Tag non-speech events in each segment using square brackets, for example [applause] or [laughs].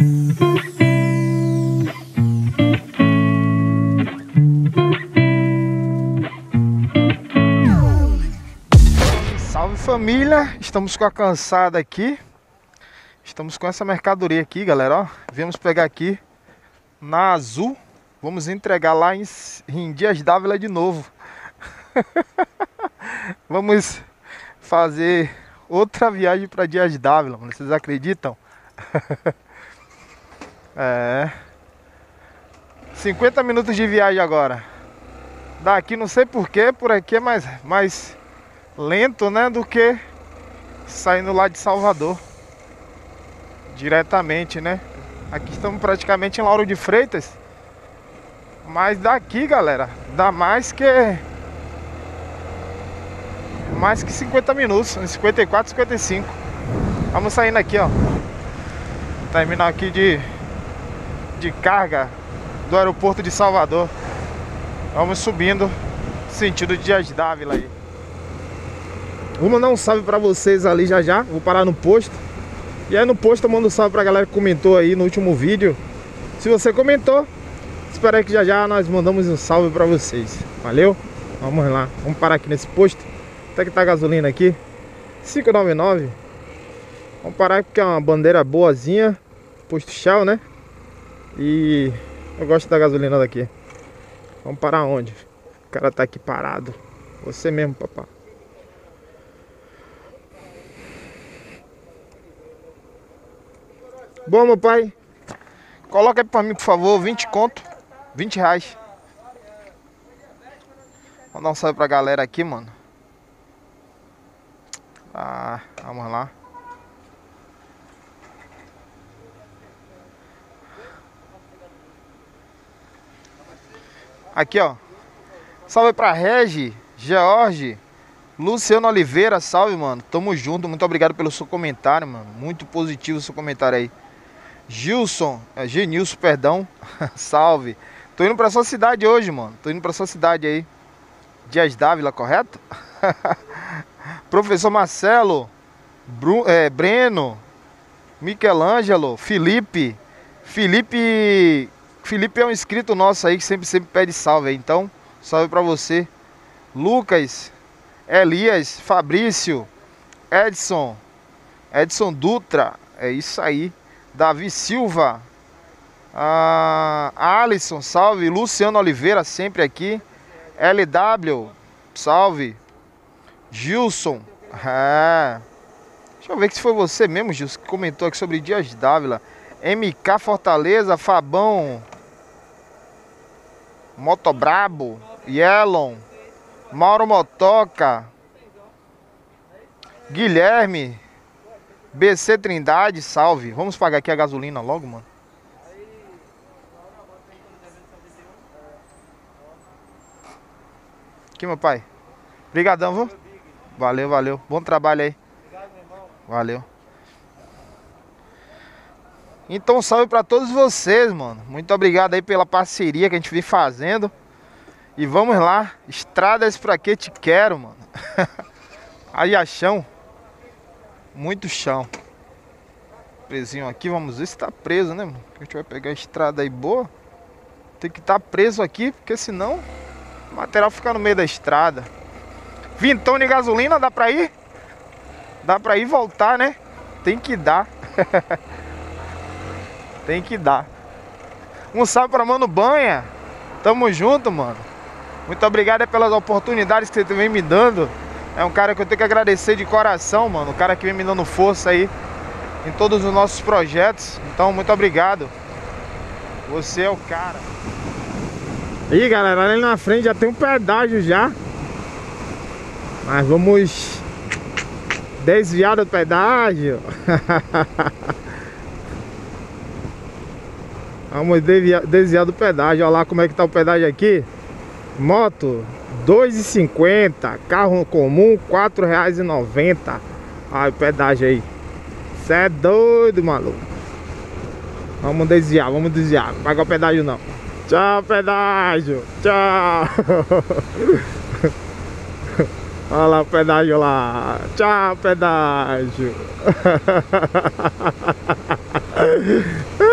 Salve família, estamos com a cansada aqui. Estamos com essa mercadoria aqui galera, ó. Viemos pegar aqui na Azul. Vamos entregar lá em, em Dias Dávila de novo. [laughs] Vamos fazer outra viagem para Dias Dávila, vocês acreditam? [laughs] é. 50 minutos de viagem agora. Daqui não sei porquê, por aqui é mais, mais lento né, do que saindo lá de Salvador. Diretamente né? Aqui estamos praticamente em Lauro de Freitas. Mas daqui galera, dá mais que mais que 50 minutos, 54, 55. Vamos saindo aqui, ó. Terminal aqui de, de carga do aeroporto de Salvador. Vamos subindo, sentido de Dias Dávila aí. Vou mandar um salve pra vocês ali já já. Vou parar no posto. E aí no posto eu mando um salve pra galera que comentou aí no último vídeo. Se você comentou, espero aí que já já nós mandamos um salve pra vocês. Valeu? Vamos lá. Vamos parar aqui nesse posto. Até que tá a gasolina aqui 5,99 Vamos parar porque é uma bandeira boazinha Posto Shell, né? E eu gosto da gasolina daqui. Vamos parar onde? O cara tá aqui parado. Você mesmo, papá Bom, meu pai. Coloca aí pra mim, por favor, 20 conto. 20 reais. Vou dar um salve pra galera aqui, mano. Ah, vamos lá. Aqui, ó. Salve pra Regi, George, Luciano Oliveira, salve, mano. Tamo junto, muito obrigado pelo seu comentário, mano. Muito positivo o seu comentário aí. Gilson, é, Genilson, perdão. [laughs] salve. Tô indo pra sua cidade hoje, mano. Tô indo pra sua cidade aí. Dias Dávila, correto? [laughs] Professor Marcelo, Bru, é, Breno, Michelangelo, Felipe. Felipe. Felipe é um inscrito nosso aí que sempre, sempre pede salve. Então, salve para você. Lucas, Elias, Fabrício, Edson, Edson Dutra. É isso aí. Davi Silva. Ah, Alisson, salve. Luciano Oliveira, sempre aqui. LW, salve. Gilson. É. Deixa eu ver se foi você mesmo, Gilson, que comentou aqui sobre Dias Dávila. MK Fortaleza, Fabão. Motobrabo. Yelon. Mauro Motoca. Guilherme. BC Trindade, salve. Vamos pagar aqui a gasolina logo, mano. Aqui, meu pai. Obrigadão, viu? Valeu, valeu. Bom trabalho aí. Valeu. Então salve para todos vocês, mano. Muito obrigado aí pela parceria que a gente vem fazendo. E vamos lá. Estradas pra que te quero, mano. [laughs] aí a chão. Muito chão. Presinho aqui, vamos ver se tá preso, né, mano? A gente vai pegar a estrada aí boa. Tem que estar tá preso aqui, porque senão o material fica no meio da estrada. Vintão de gasolina, dá pra ir? Dá pra ir voltar, né? Tem que dar. [laughs] Tem que dar. Um salve pra Mano Banha. Tamo junto, mano. Muito obrigado pelas oportunidades que você vem me dando. É um cara que eu tenho que agradecer de coração, mano. O cara que vem me dando força aí em todos os nossos projetos. Então, muito obrigado. Você é o cara. Ih, galera, ali na frente já tem um pedágio já. Mas vamos desviar do pedágio. [laughs] vamos desviar, do pedágio. Olha lá como é que tá o pedágio aqui. Moto 2,50. Carro comum R$ 4,90. Olha o pedágio aí. Você é doido, maluco. Vamos desviar, vamos desviar. Não paga o pedágio não. Tchau, pedágio. Tchau. [laughs] Olha lá o pedágio lá. Tchau, pedágio. [laughs]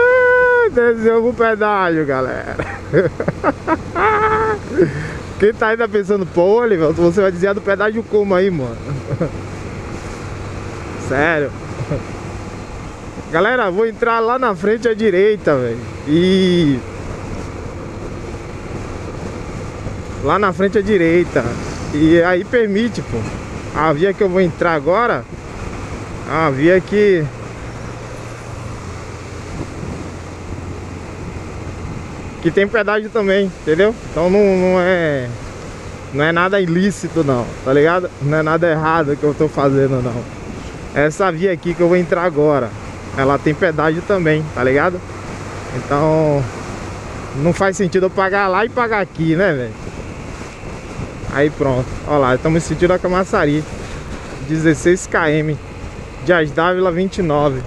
Desceu pro pedágio, galera. [laughs] Quem tá ainda pensando, pô, Oliver, você vai dizer do pedágio como aí, mano? [laughs] Sério. Galera, vou entrar lá na frente à direita, velho. E... Lá na frente à direita. E aí permite, pô. A via que eu vou entrar agora... A via que... Que tem pedágio também, entendeu? Então não, não é... Não é nada ilícito não, tá ligado? Não é nada errado que eu tô fazendo não Essa via aqui que eu vou entrar agora Ela tem pedágio também, tá ligado? Então Não faz sentido eu pagar lá e pagar aqui, né, velho? Aí pronto, ó lá, estamos sentindo a Camaçari 16 km Dias Dávila 29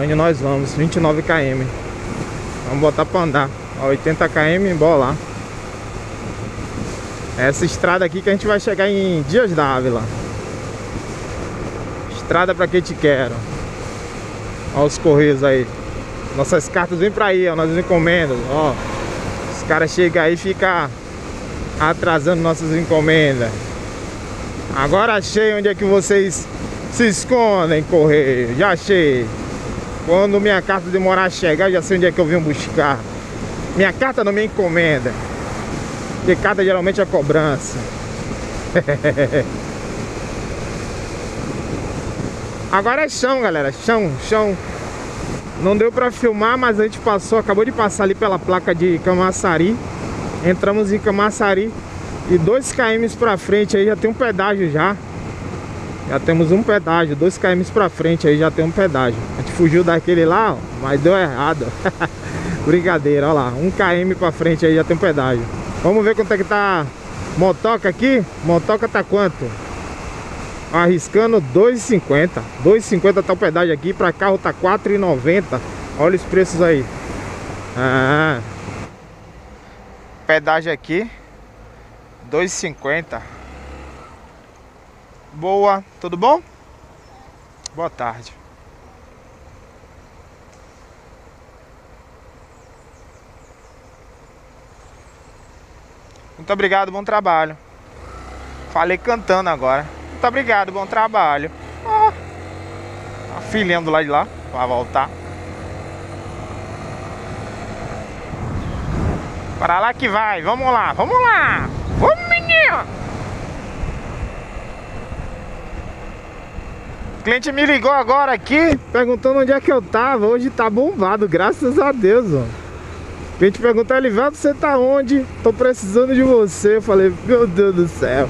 Onde nós vamos, 29 km Vamos botar pra andar. Ó, 80 km, bora lá essa estrada aqui que a gente vai chegar em Dias Dávila Estrada pra que te quero. Olha os correios aí. Nossas cartas vêm pra aí, ó, nossas encomendas Ó, os caras chegam aí e ficam Atrasando nossas encomendas. Agora achei onde é que vocês se escondem, correio. Já achei Quando minha carta demorar a chegar, já sei onde é que eu vim buscar Minha carta não me encomenda porque cada geralmente é cobrança. [laughs] Agora é chão, galera. Chão, chão. Não deu pra filmar, mas a gente passou, acabou de passar ali pela placa de Camaçari. Entramos em Camaçari. E 2 km pra frente aí já tem um pedágio já. Já temos um pedágio, 2 km pra frente aí já tem um pedágio. A gente fugiu daquele lá, mas deu errado. [laughs] Brincadeira, olha lá. 1 km pra frente aí já tem um pedágio. Vamos ver quanto é que tá motoca aqui. Motoca tá quanto? Arriscando 2,50. 2,50 tá o pedágio aqui. Pra carro tá 4,90. Olha os preços aí. Ah. Pedágio aqui. 2,50. Boa. Tudo bom? Boa tarde. Muito obrigado, bom trabalho. Falei cantando agora. Muito obrigado, bom trabalho. Oh, a filhinha do lado de lá, vai voltar. Para lá que vai, vamos lá, vamos lá. Vamos, menino. O cliente me ligou agora aqui, perguntando onde é que eu tava. Hoje tá bombado, graças a Deus, ó. A gente perguntou, Elivaldo, você tá onde? Tô precisando de você. Eu falei, meu Deus do céu.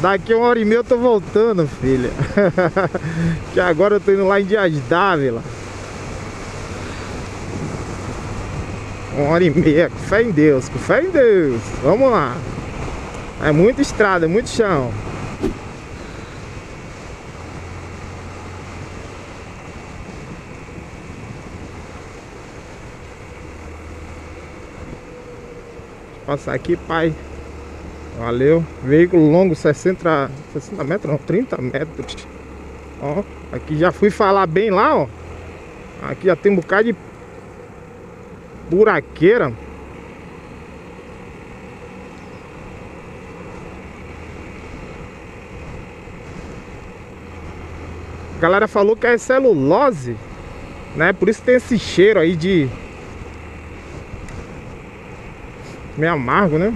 Daqui uma hora e meia eu tô voltando, filha. [laughs] que agora eu tô indo lá em Dias Dávila. Uma hora e meia. Com fé em Deus, com fé em Deus. Vamos lá. É muita estrada, muito chão. Passar aqui, pai. Valeu. Veículo longo, 60, 60 metros, não, 30 metros. Ó, aqui já fui falar bem lá, ó. Aqui já tem um bocado de buraqueira. A galera falou que é celulose, né? Por isso tem esse cheiro aí de Meio amargo, né?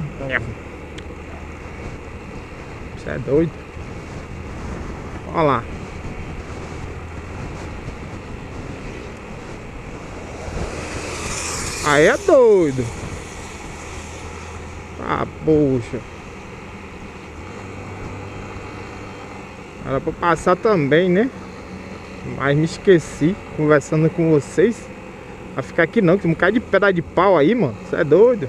Você é doido. Olha lá. Aí é doido. Ah, poxa. Era pra passar também, né? Mas me esqueci conversando com vocês. Vai ficar aqui não, que tem um bocado de pedra de pau aí, mano. Você é doido.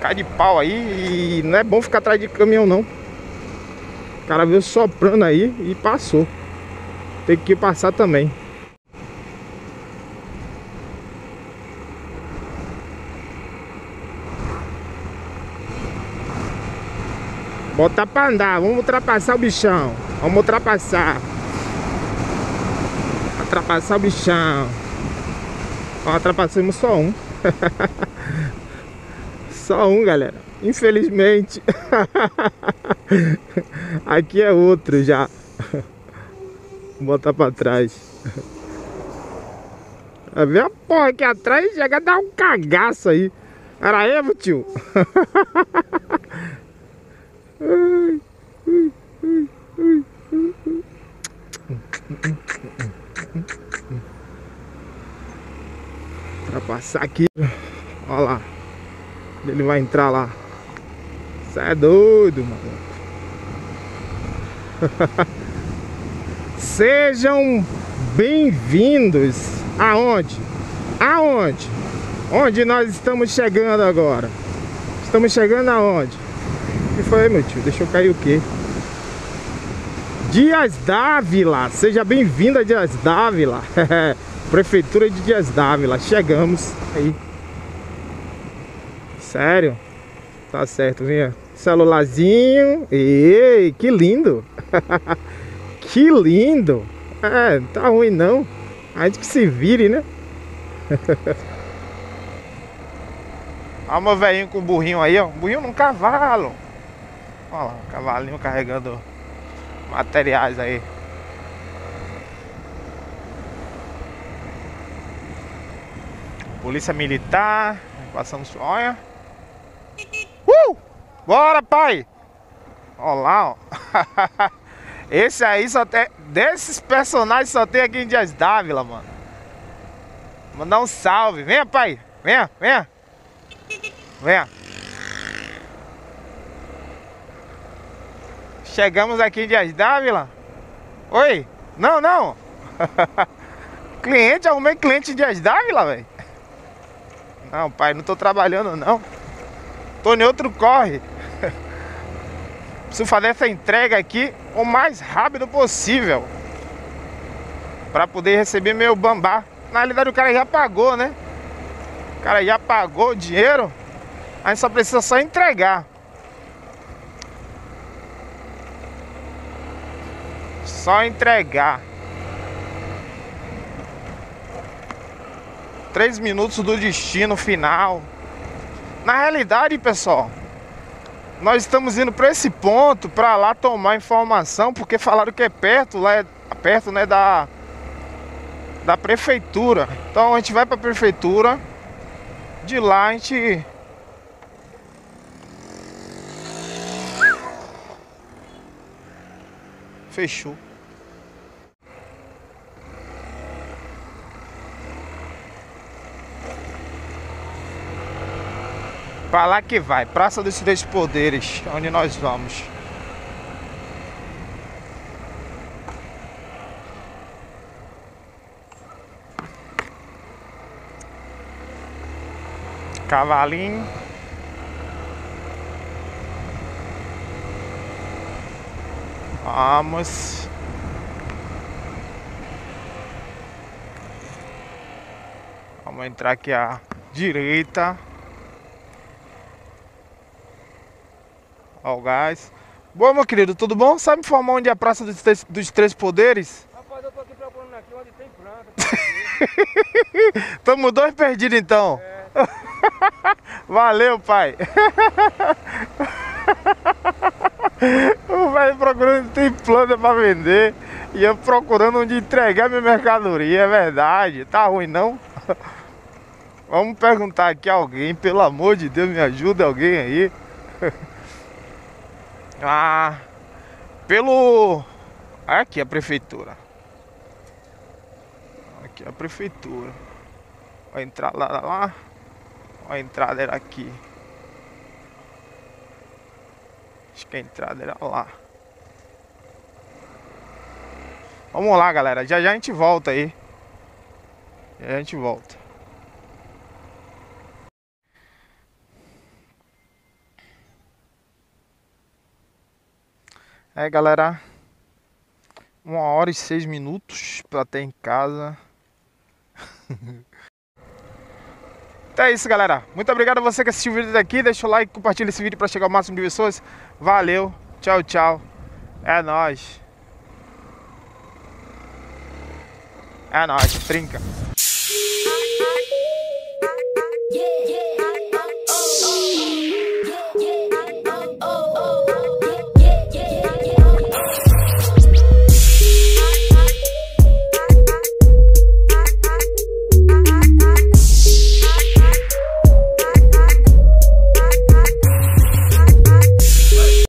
Cai de pau aí e não é bom ficar atrás de caminhão não. O cara veio soprando aí e passou. Tem que passar também. Botar pra andar, vamos ultrapassar o bichão. Vamos ultrapassar. Ultrapassar o bichão. Ó, ultrapassamos só um. [laughs] só um, galera. Infelizmente. [laughs] Aqui é outro já. Vou botar pra trás. Vai ver a porra aqui atrás chega a dar um cagaço aí. Era Evo, tio? [laughs] Pra passar aqui. Olha lá. Ele vai entrar lá. Você é doido, mano. [laughs] Sejam bem-vindos. Aonde? Aonde? Onde nós estamos chegando agora? Estamos chegando aonde? O que foi, meu tio? Deixa eu cair o quê? Dias Dávila. Seja bem-vindo a Dias Dávila. [laughs] Prefeitura de Dias Dávila. Chegamos aí. Sério? Tá certo, vinha. Celularzinho. Ei, que lindo. [laughs] que lindo. É, tá ruim não. A gente que se vire, né? [laughs] Olha o meu velhinho com o burrinho aí, ó. Burrinho num cavalo. Olha lá, um cavalinho carregando materiais aí. Polícia Militar. Passamos. Olha. Bora, pai! Olha lá, ó. [laughs] Esse aí só tem. Desses personagens só tem aqui em Dias Dávila, mano. Mandar um salve. Venha, pai. Venha, venha. Venha. Chegamos aqui em Dias Dávila. Oi? Não, não. [laughs] cliente, arrumei cliente em Dias Dávila, velho. Não, pai, não tô trabalhando não. Tô em outro corre. Preciso fazer essa entrega aqui o mais rápido possível. Pra poder receber meu bambá. Na realidade o cara já pagou, né? O cara já pagou o dinheiro. A gente só precisa só entregar. Só entregar. Três minutos do destino final. Na realidade, pessoal, nós estamos indo para esse ponto para lá tomar informação, porque falaram que é perto, lá é perto, né, da da prefeitura. Então a gente vai para a prefeitura. De lá a gente fechou. Pra lá que vai, Praça dos Três Poderes, onde nós vamos. Cavalinho. Vamos. Vamos entrar aqui à direita. Ao gás. Boa, meu querido, tudo bom? Sabe informar onde é a Praça dos Três, dos Três Poderes? Rapaz, eu tô aqui procurando aqui onde tem planta. [laughs] Tamo dois perdidos então. É. [laughs] Valeu, pai. [laughs] o velho procurando tem planta pra vender. E eu procurando onde entregar minha mercadoria, é verdade. Tá ruim não? Vamos perguntar aqui a alguém, pelo amor de Deus, me ajuda alguém aí. Ah, pelo. Aqui a prefeitura. Aqui a prefeitura. A entrada lá, lá. A entrada era aqui. Acho que a entrada era lá. Vamos lá, galera. Já já a gente volta aí. Já a gente volta. É galera, uma hora e seis minutos pra ter em casa. [laughs] então é isso galera, muito obrigado a você que assistiu o vídeo daqui, deixa o like, compartilha esse vídeo para chegar ao máximo de pessoas. Valeu, tchau, tchau, é nóis. É nóis, trinca. Yeah, yeah.